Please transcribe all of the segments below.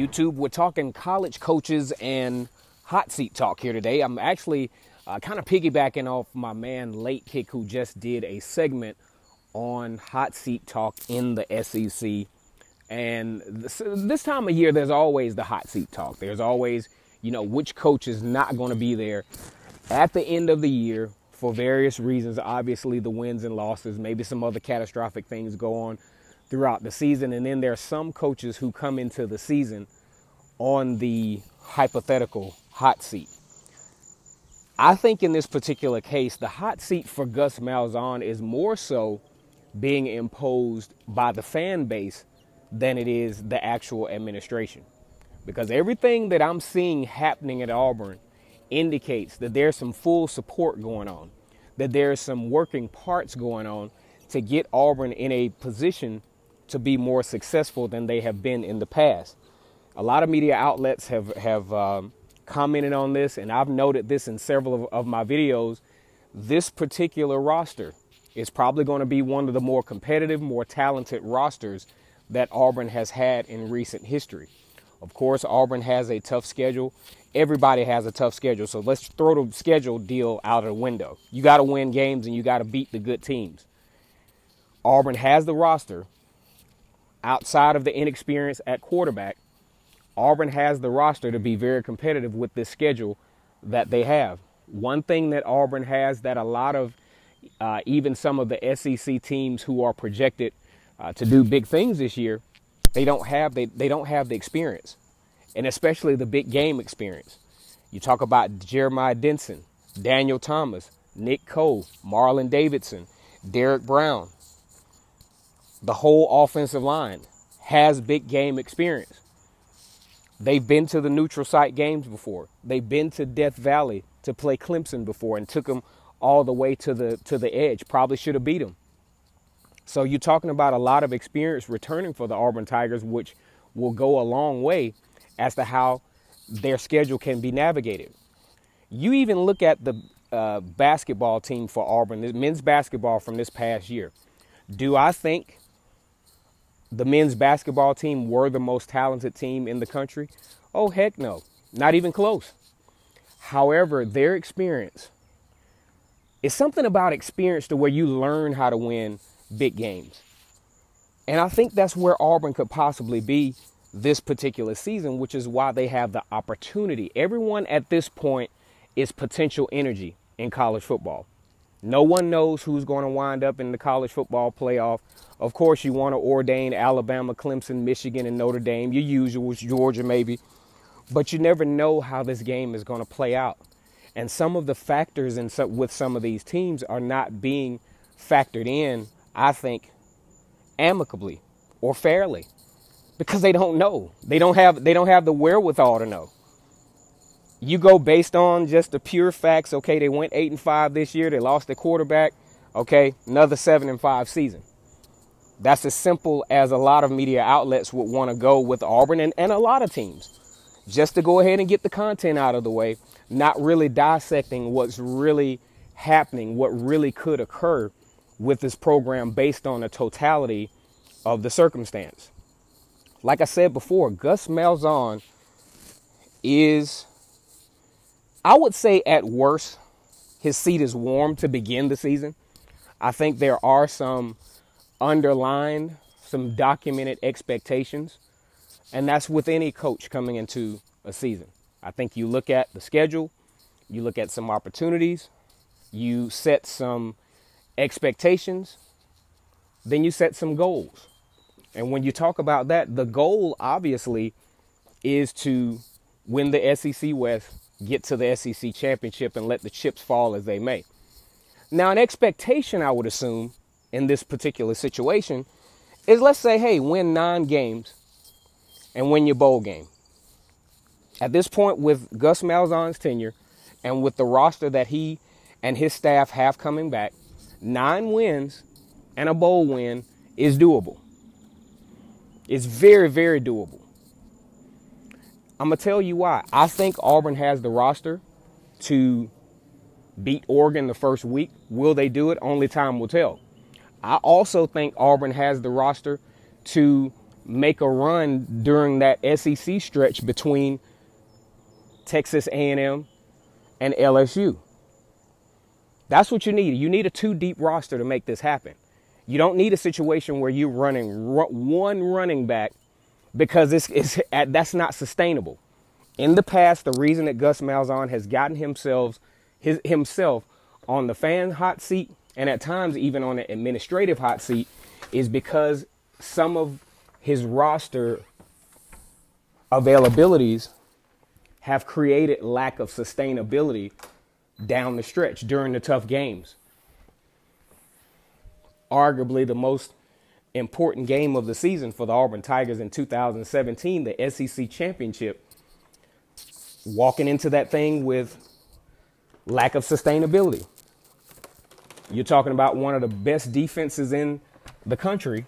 YouTube. We're talking college coaches and hot seat talk here today. I'm actually uh, kind of piggybacking off my man Late Kick, who just did a segment on hot seat talk in the SEC. And this, this time of year, there's always the hot seat talk. There's always, you know, which coach is not going to be there at the end of the year for various reasons. Obviously, the wins and losses, maybe some other catastrophic things go on throughout the season. And then there are some coaches who come into the season on the hypothetical hot seat. I think in this particular case, the hot seat for Gus Malzahn is more so being imposed by the fan base than it is the actual administration. Because everything that I'm seeing happening at Auburn indicates that there's some full support going on, that there's some working parts going on to get Auburn in a position to be more successful than they have been in the past. A lot of media outlets have have um, commented on this, and I've noted this in several of, of my videos. This particular roster is probably going to be one of the more competitive, more talented rosters that Auburn has had in recent history. Of course, Auburn has a tough schedule. Everybody has a tough schedule, so let's throw the schedule deal out of the window. You got to win games and you got to beat the good teams. Auburn has the roster outside of the inexperience at quarterback, Auburn has the roster to be very competitive with this schedule that they have. One thing that Auburn has that a lot of uh, even some of the SEC teams who are projected uh, to do big things this year, they don't have they, they don't have the experience, and especially the big game experience. You talk about Jeremiah Dinson, Daniel Thomas, Nick Coe, Marlon Davidson, Derrick Brown, the whole offensive line has big game experience. They've been to the neutral site games before. They've been to Death Valley to play Clemson before and took them all the way to the to the edge. Probably should have beat them. So you're talking about a lot of experience returning for the Auburn Tigers, which will go a long way as to how their schedule can be navigated. You even look at the uh, basketball team for Auburn, the men's basketball from this past year. Do I think the men's basketball team were the most talented team in the country? Oh, heck no. Not even close. However, their experience is something about experience to where you learn how to win big games. And I think that's where Auburn could possibly be this particular season, which is why they have the opportunity. Everyone at this point is potential energy in college football. No one knows who's going to wind up in the college football playoff. Of course, you want to ordain Alabama, Clemson, Michigan, and Notre Dame, your usual, Georgia maybe. But you never know how this game is going to play out. And some of the factors in with some of these teams are not being factored in, I think, amicably or fairly because they don't know. They don't have they don't have the wherewithal to know you go based on just the pure facts. Okay, they went eight and five this year. They lost their quarterback. Okay, another seven and five season. That's as simple as a lot of media outlets would want to go with Auburn and, and a lot of teams. Just to go ahead and get the content out of the way, not really dissecting what's really happening, what really could occur with this program based on the totality of the circumstance. Like I said before, Gus Malzahn is I would say at worst, his seat is warm to begin the season. I think there are some underlined, some documented expectations, and that's with any coach coming into a season. I think you look at the schedule, you look at some opportunities, you set some expectations, then you set some goals. And when you talk about that, the goal obviously is to win the SEC West get to the SEC championship and let the chips fall as they may. Now, an expectation, I would assume, in this particular situation is let's say, hey, win nine games and win your bowl game. At this point, with Gus Malzahn's tenure and with the roster that he and his staff have coming back, nine wins and a bowl win is doable. It's very, very doable. I'm to tell you why. I think Auburn has the roster to beat Oregon the first week. Will they do it? Only time will tell. I also think Auburn has the roster to make a run during that SEC stretch between Texas A&M and LSU. That's what you need. You need a two deep roster to make this happen. You don't need a situation where you're running one running back because it's, it's that's not sustainable. In the past, the reason that Gus Malzahn has gotten himself his, himself on the fan hot seat and at times even on the administrative hot seat is because some of his roster availabilities have created lack of sustainability down the stretch during the tough games. Arguably the most important game of the season for the Auburn Tigers in 2017, the SEC championship. Walking into that thing with lack of sustainability. You're talking about one of the best defenses in the country,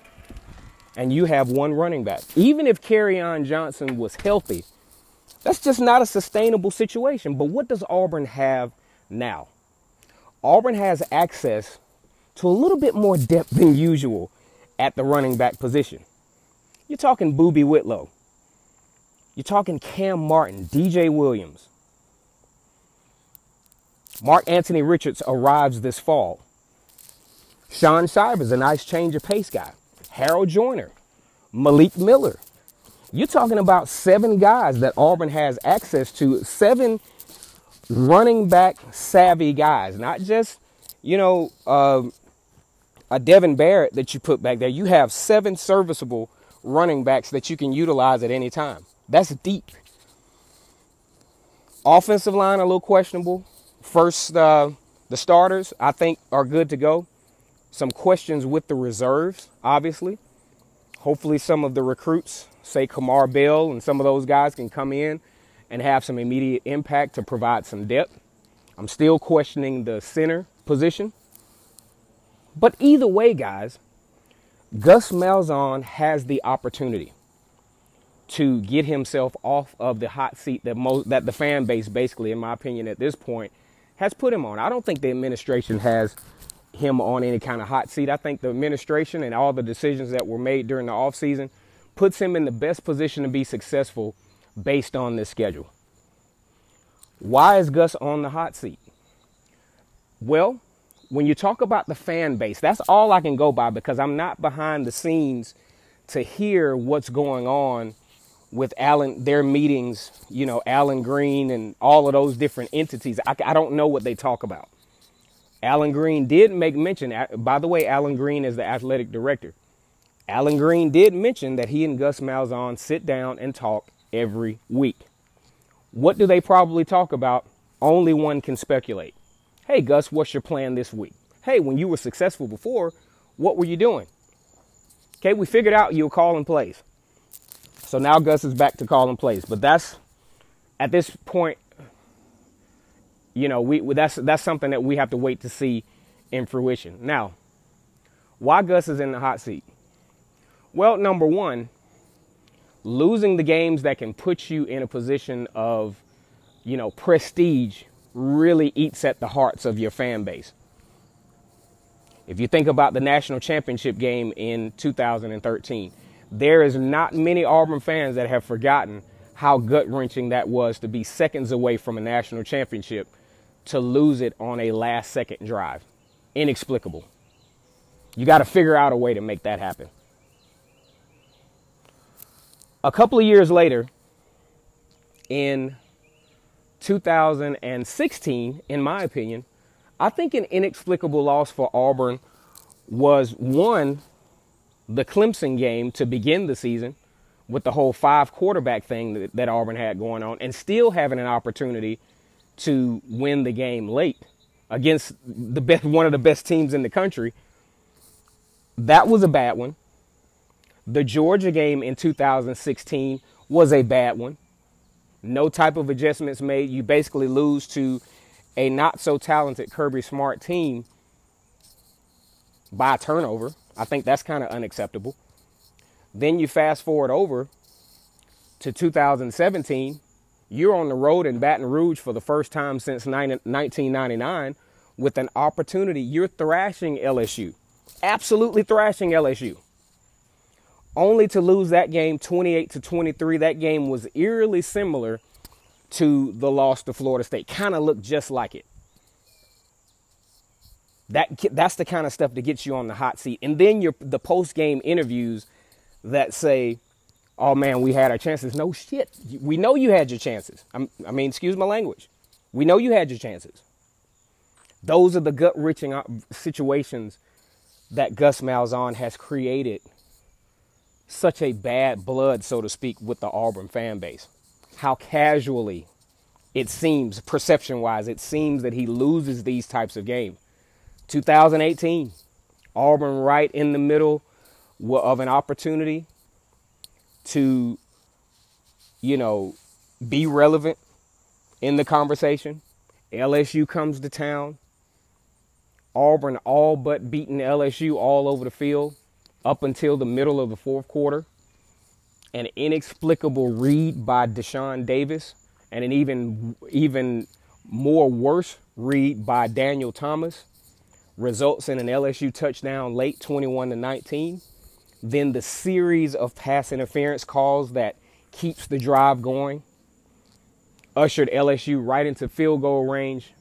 and you have one running back. Even if Kerryon Johnson was healthy, that's just not a sustainable situation. But what does Auburn have now? Auburn has access to a little bit more depth than usual at the running back position. You're talking Boobee Whitlow. You're talking Kam Martin, DJ Williams. Mark Anthony Richards arrives this fall. Shaun Shivers, a nice change of pace guy. Harold Joiner, Malik Miller. You're talking about seven guys that Auburn has access to, seven running back savvy guys, not just, you know, uh, a Devan Barrett that you put back there. You have seven serviceable running backs that you can utilize at any time. That's deep. Offensive line a little questionable. First, uh, the starters I think are good to go some questions with the reserves, obviously. Hopefully, some of the recruits, say Kamar Bell and some of those guys, can come in and have some immediate impact to provide some depth. I'm still questioning the center position. But either way, guys, Gus Malzahn has the opportunity to get himself off of the hot seat that that the fan base basically in my opinion at this point has put him on. I don't think the administration has him on any kind of hot seat. I think the administration and all the decisions that were made during the offseason puts him in the best position to be successful based on this schedule. Why is Gus on the hot seat? Well, when you talk about the fan base, that's all I can go by because I'm not behind the scenes to hear what's going on with Allen, their meetings, you know, Allen Greene and all of those different entities. I, I don't know what they talk about. Allen Greene did make mention, by the way, Allen Greene is the athletic director. Allen Greene did mention that he and Gus Malzahn sit down and talk every week. What do they probably talk about? Only one can speculate. Hey, Gus, what's your plan this week? Hey, when you were successful before, what were you doing? Okay, we figured out you were calling plays. So now Gus is back to calling plays. But that's, at this point, you know, we that's that's something that we have to wait to see in fruition. Now, why Gus is in the hot seat? Well, number one, losing the games that can put you in a position of, you know, prestige really eats at the hearts of your fan base. If you think about the national championship game in 2013, there is not many Auburn fans that have forgotten how gut wrenching that was to be seconds away from a national championship to lose it on a last second drive. Inexplicable. You got to figure out a way to make that happen. A couple of years later, in 2016, in my opinion, I think an inexplicable loss for Auburn was one, the Clemson game to begin the season with the whole five quarterback thing that, that Auburn had going on, and still having an opportunity to win the game late against the best, one of the best teams in the country. That was a bad one. The Georgia game in 2016 was a bad one. No type of adjustments made. You basically lose to a not so talented Kirby Smart team by turnover. I think that's kind of unacceptable. Then you fast forward over to 2017 you're on the road in Baton Rouge for the first time since 1999 with an opportunity. You're thrashing LSU, absolutely thrashing LSU. Only to lose that game 28 to 23. That game was eerily similar to the loss to Florida State. Kind of looked just like it. That that's the kind of stuff that gets you on the hot seat. And then your the post game interviews that say, "Oh man, we had our chances." No shit. We know you had your chances. I'm, I mean, excuse my language. We know you had your chances. Those are the gut wrenching uh, situations that Gus Malzahn has created such a bad blood, so to speak, with the Auburn fan base. How casually it seems, perception wise, it seems that he loses these types of games. 2018, Auburn right in the middle of an opportunity to, you know, be relevant in the conversation. LSU comes to town. Auburn all but beating LSU all over the field up until the middle of the fourth quarter. An inexplicable read by Deshaun Davis and an even even more worse read by Daniel Thomas results in an LSU touchdown late 21 to 19. Then the series of pass interference calls that keeps the drive going ushered LSU right into field goal range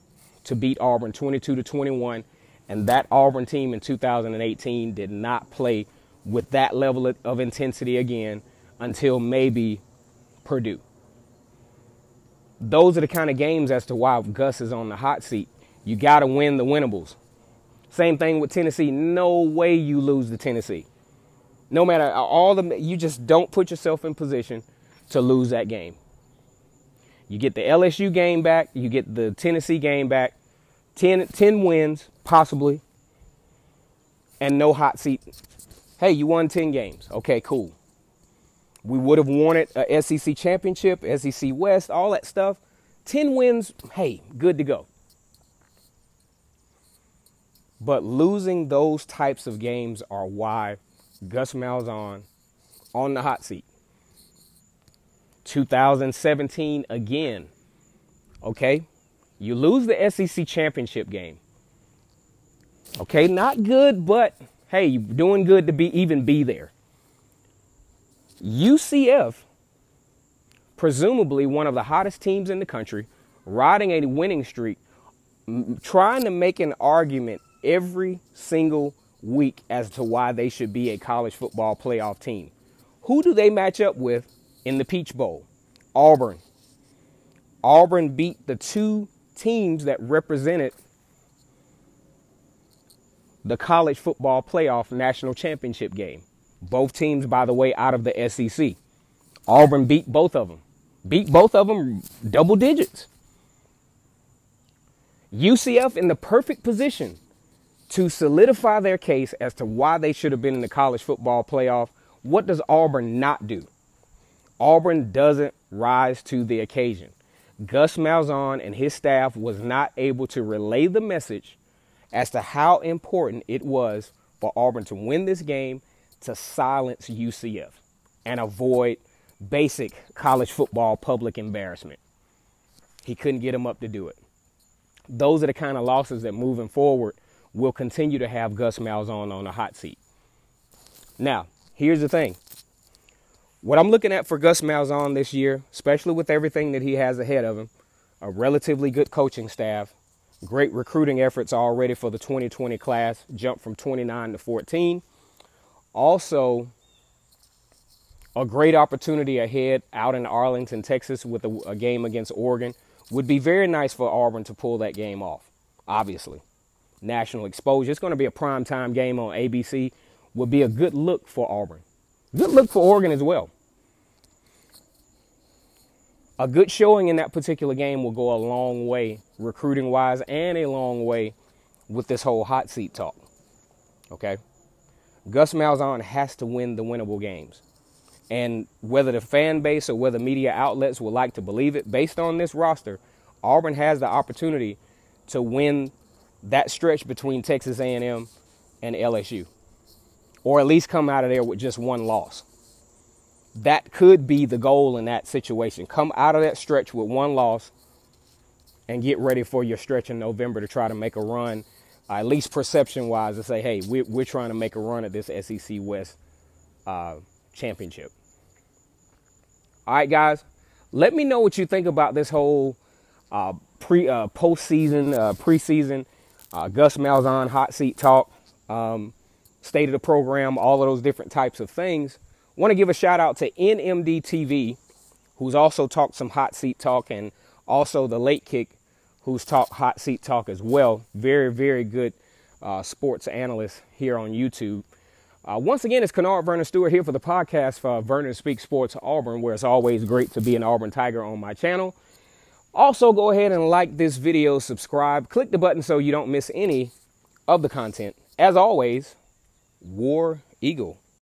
to beat Auburn 22 to 21 and that Auburn team in 2018 did not play with that level of intensity again until maybe Purdue. Those are the kind of games as to why Gus is on the hot seat. You got to win the winnables. Same thing with Tennessee. No way you lose to Tennessee. No matter uh, all the, you just don't put yourself in position to lose that game. You get the LSU game back, you get the Tennessee game back, 10, 10 wins, possibly, and no hot seat. Hey, you won 10 games. Okay, cool. We would have wanted a uh, SEC championship, SEC West, all that stuff. 10 wins, hey, good to go. But losing those types of games are why Gus Malzahn on the hot seat. 2017 again. Okay? You lose the SEC championship game. Okay, not good, but hey, you're doing good to be even be there. UCF, presumably one of the hottest teams in the country, riding a winning streak, trying to make an argument every single week as to why they should be a college football playoff team. Who do they match up with in the Peach Bowl? Auburn. Auburn beat the two teams that represented the college football playoff national championship game. Both teams, by the way, out of the SEC. Auburn beat both of them, beat both of them double digits. UCF in the perfect position to solidify their case as to why they should have been in the college football playoff. What does Auburn not do? Auburn doesn't rise to the occasion. Gus Malzahn and his staff was not able to relay the message as to how important it was for Auburn to win this game to silence UCF and avoid basic college football public embarrassment. He couldn't get them up to do it. Those are the kind of losses that moving forward will continue to have Gus Malzahn on the hot seat. Now, here's the thing. What I'm looking at for Gus Malzahn this year, especially with everything that he has ahead of him, a relatively good coaching staff, Great recruiting efforts already for the 2020 class, jumped from 29 to 14. Also, a great opportunity ahead out in Arlington, Texas, with a, a, game against Oregon. Would be very nice for Auburn to pull that game off, obviously. National exposure. It's going to be a prime time game on ABC. Would be a good look for Auburn. Good look for Oregon as well a good showing in that particular game will go a long way recruiting wise and a long way with this whole hot seat talk. Okay? Gus Malzahn has to win the winnable games. And whether the fan base or whether media outlets would like to believe it, based on this roster, Auburn has the opportunity to win that stretch between Texas A&M and LSU. Or at least come out of there with just one loss that could be the goal in that situation. Come out of that stretch with one loss and get ready for your stretch in November to try to make a run, uh, at least perception wise, to say, hey, we're, we're trying to make a run at this SEC West uh, championship. All right, guys, let me know what you think about this whole uh, pre uh, postseason, uh, preseason, uh, Gus Malzahn hot seat talk, um, state of the program, all of those different types of things. Want to give a shout out to NMD TV, who's also talked some hot seat talk, and also the late kick, who's talked hot seat talk as well. Very, very good uh, sports analyst here on YouTube. Uh, once again, it's Kennard Vernon Stewart here for the podcast for Vernon Speak Sports Auburn, where it's always great to be an Auburn Tiger on my channel. Also, go ahead and like this video, subscribe, click the button so you don't miss any of the content. As always, War Eagle.